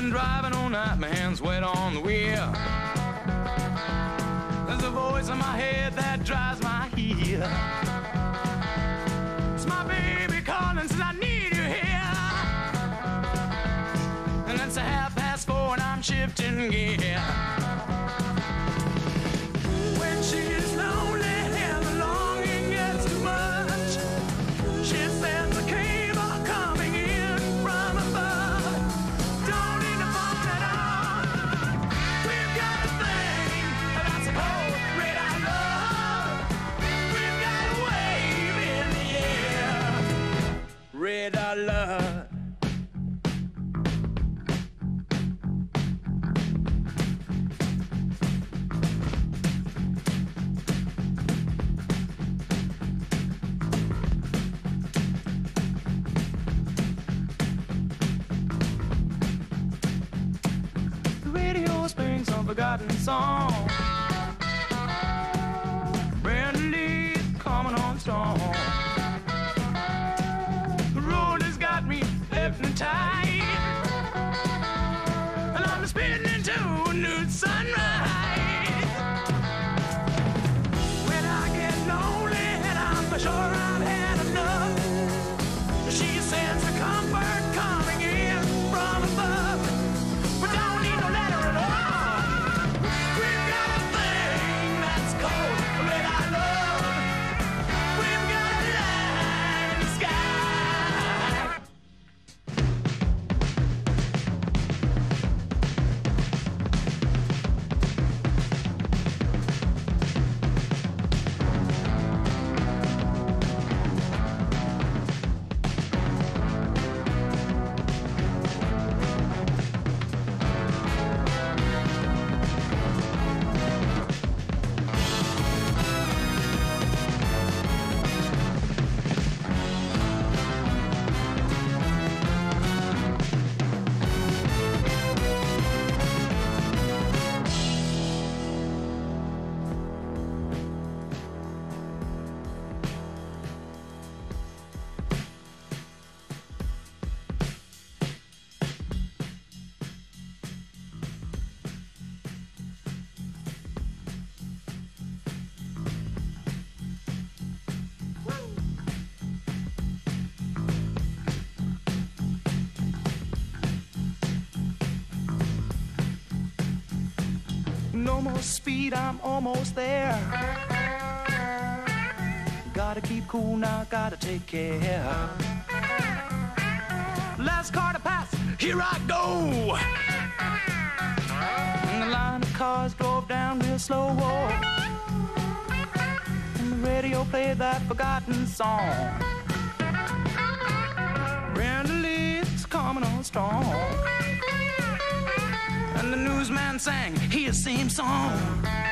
Been driving all night, my hands wet on the wheel. There's a voice in my head that drives my heel. It's my baby calling, says I need you here. And it's a half past four and I'm shifting gear. Red love. Forgotten song. To No more speed, I'm almost there. Gotta keep cool now, gotta take care. Last car to pass, here I go. And the line of cars drove down real slow. And the radio played that forgotten song. Sang his same song.